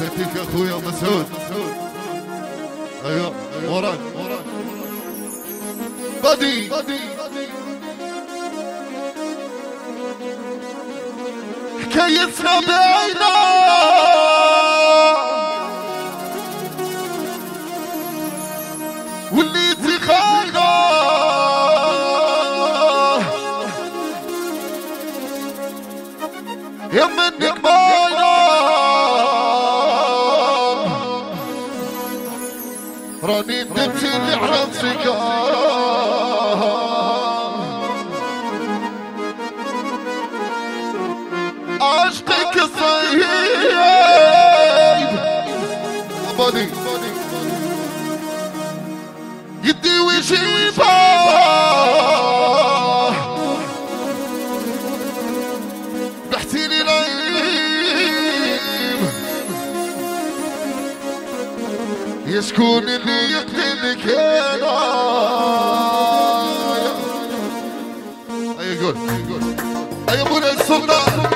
سكتك اخويا مسعود ايوه وراك وراك بدي حكاية بعينه واللي تخايله يا من يا راني ندمت اللي على انصكار يسكون اللي يقتلك هنا يقول يقول أي ابو السلطان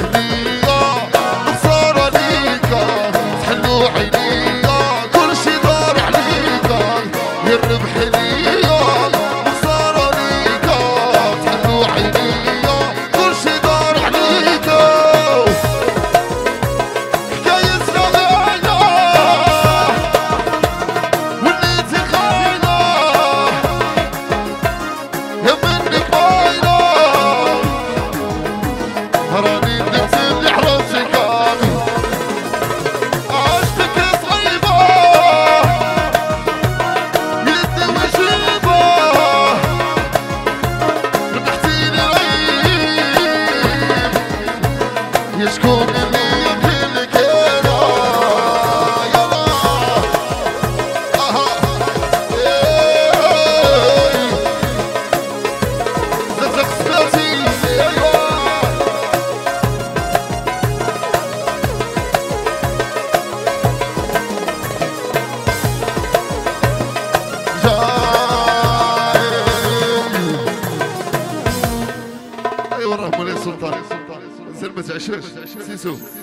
الربح Holding me بس عشرش سيسو